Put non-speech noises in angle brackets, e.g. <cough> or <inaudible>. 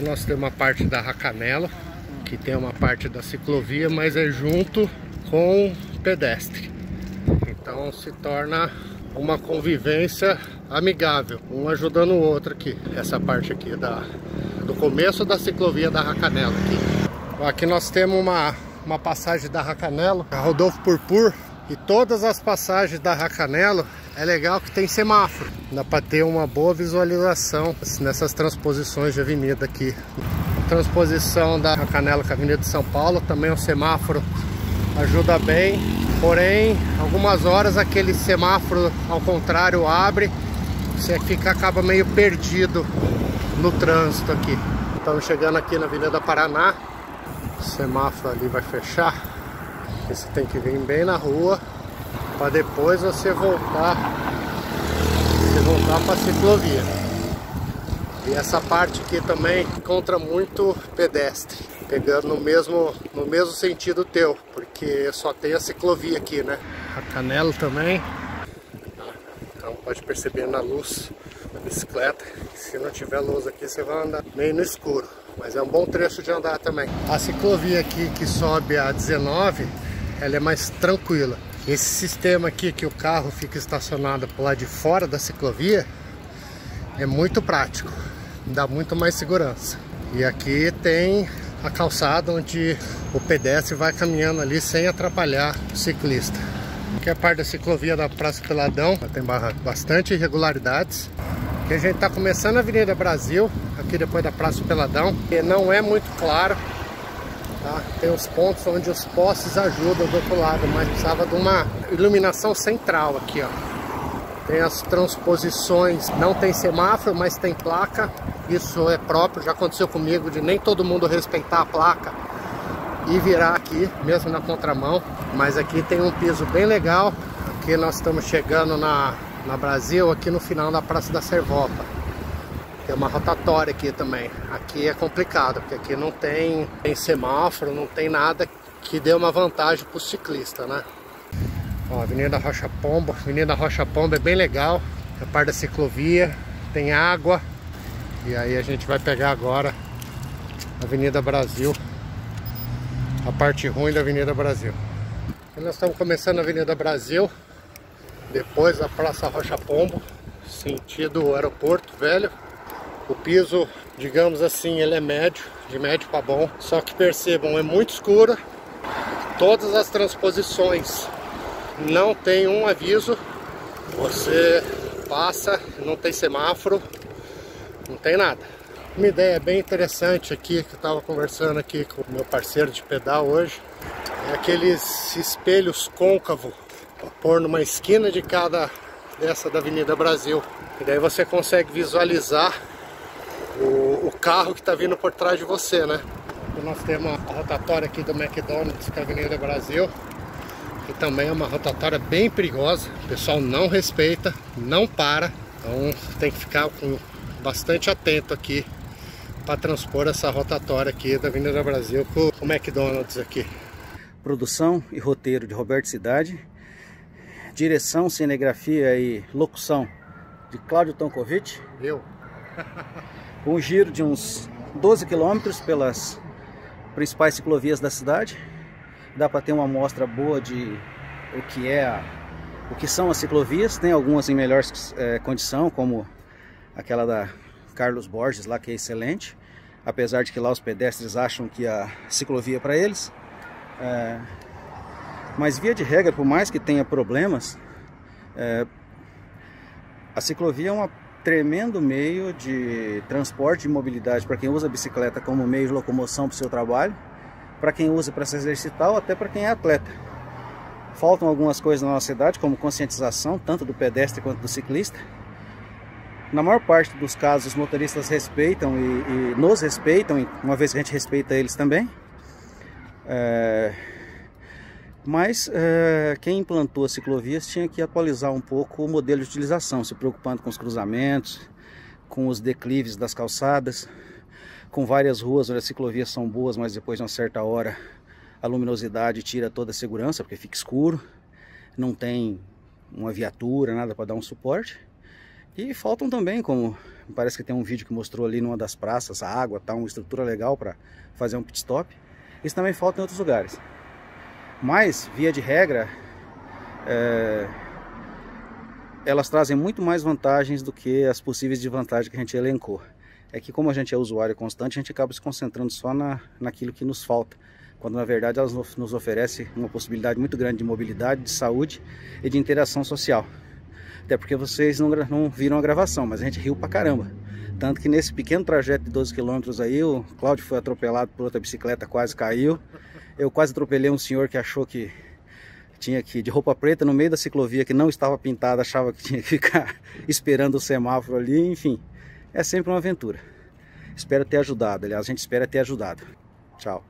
nós temos uma parte da Racanelo, que tem uma parte da ciclovia, mas é junto com pedestre. Então se torna uma convivência amigável, um ajudando o outro aqui. Essa parte aqui da, do começo da ciclovia da Racanelo aqui. Aqui nós temos uma, uma passagem da Racanelo, a Rodolfo Purpur, e todas as passagens da Racanelo é legal que tem semáforo. Dá para ter uma boa visualização nessas transposições de avenida aqui. Transposição da Racanelo com a Avenida de São Paulo, também o semáforo ajuda bem. Porém, algumas horas aquele semáforo ao contrário abre, você fica acaba meio perdido no trânsito aqui. Estamos chegando aqui na Avenida Paraná. O semáforo ali vai fechar. Você tem que vir bem na rua para depois você voltar você voltar para a ciclovia. E essa parte aqui também encontra muito pedestre, pegando no mesmo, no mesmo sentido teu, porque só tem a ciclovia aqui, né? A Canelo também. Então pode perceber na luz da bicicleta, se não tiver luz aqui você vai andar meio no escuro. Mas é um bom trecho de andar também. A ciclovia aqui que sobe a 19 ela é mais tranquila. Esse sistema aqui que o carro fica estacionado por lá de fora da ciclovia é muito prático, dá muito mais segurança. E aqui tem a calçada onde o pedestre vai caminhando ali sem atrapalhar o ciclista. Aqui é a parte da ciclovia da Praça Peladão, tem bastante irregularidades. Aqui a gente está começando a Avenida Brasil, aqui depois da Praça Peladão, e não é muito claro Tá? Tem os pontos onde os postes ajudam do outro lado, mas precisava de uma iluminação central aqui, ó. Tem as transposições, não tem semáforo, mas tem placa. Isso é próprio, já aconteceu comigo de nem todo mundo respeitar a placa e virar aqui, mesmo na contramão. Mas aqui tem um piso bem legal. Aqui nós estamos chegando na, na Brasil, aqui no final da Praça da Servopa. Tem uma rotatória aqui também. Aqui é complicado, porque aqui não tem, tem semáforo, não tem nada que dê uma vantagem para o ciclista, né? Ó, Avenida Rocha Pombo. Avenida Rocha Pombo é bem legal. É parte da ciclovia, tem água. E aí a gente vai pegar agora a Avenida Brasil. A parte ruim da Avenida Brasil. E nós estamos começando a Avenida Brasil. Depois a Praça Rocha Pombo. Sentido aeroporto velho. O piso, digamos assim, ele é médio, de médio para bom. Só que percebam, é muito escuro. Todas as transposições não tem um aviso. Você passa, não tem semáforo, não tem nada. Uma ideia bem interessante aqui que eu estava conversando aqui com o meu parceiro de pedal hoje é aqueles espelhos côncavo para pôr numa esquina de cada dessa da Avenida Brasil. E daí você consegue visualizar carro que está vindo por trás de você, né? Nós temos a rotatória aqui do McDonald's, que é a Avenida Brasil, que também é uma rotatória bem perigosa. O pessoal não respeita, não para, então tem que ficar com bastante atento aqui para transpor essa rotatória aqui da Avenida Brasil com o McDonald's aqui. Produção e roteiro de Roberto Cidade, direção, cinegrafia e locução de Cláudio Tonkovic. Eu. <laughs> um giro de uns 12 quilômetros pelas principais ciclovias da cidade. Dá para ter uma amostra boa de o que é a, o que são as ciclovias. Tem algumas em melhor é, condição, como aquela da Carlos Borges lá que é excelente, apesar de que lá os pedestres acham que a ciclovia é para eles. É, mas via de regra, por mais que tenha problemas, é, a ciclovia é uma tremendo meio de transporte e mobilidade para quem usa a bicicleta como meio de locomoção para o seu trabalho, para quem usa para se exercitar ou até para quem é atleta. Faltam algumas coisas na nossa cidade, como conscientização, tanto do pedestre quanto do ciclista. Na maior parte dos casos, os motoristas respeitam e, e nos respeitam, uma vez que a gente respeita eles também. É... Mas é, quem implantou as ciclovias tinha que atualizar um pouco o modelo de utilização, se preocupando com os cruzamentos, com os declives das calçadas, com várias ruas onde as ciclovias são boas, mas depois de uma certa hora a luminosidade tira toda a segurança, porque fica escuro, não tem uma viatura, nada para dar um suporte. E faltam também, como parece que tem um vídeo que mostrou ali numa das praças, a água, tá, uma estrutura legal para fazer um pit stop. Isso também falta em outros lugares. Mas, via de regra, é, elas trazem muito mais vantagens do que as possíveis desvantagens que a gente elencou. É que como a gente é usuário constante, a gente acaba se concentrando só na, naquilo que nos falta. Quando na verdade elas nos oferecem uma possibilidade muito grande de mobilidade, de saúde e de interação social. Até porque vocês não, não viram a gravação, mas a gente riu pra caramba. Tanto que nesse pequeno trajeto de 12 quilômetros aí, o Cláudio foi atropelado por outra bicicleta, quase caiu. Eu quase atropelei um senhor que achou que tinha que de roupa preta no meio da ciclovia que não estava pintada, achava que tinha que ficar <laughs> esperando o semáforo ali, enfim. É sempre uma aventura. Espero ter ajudado, aliás, a gente espera ter ajudado. Tchau.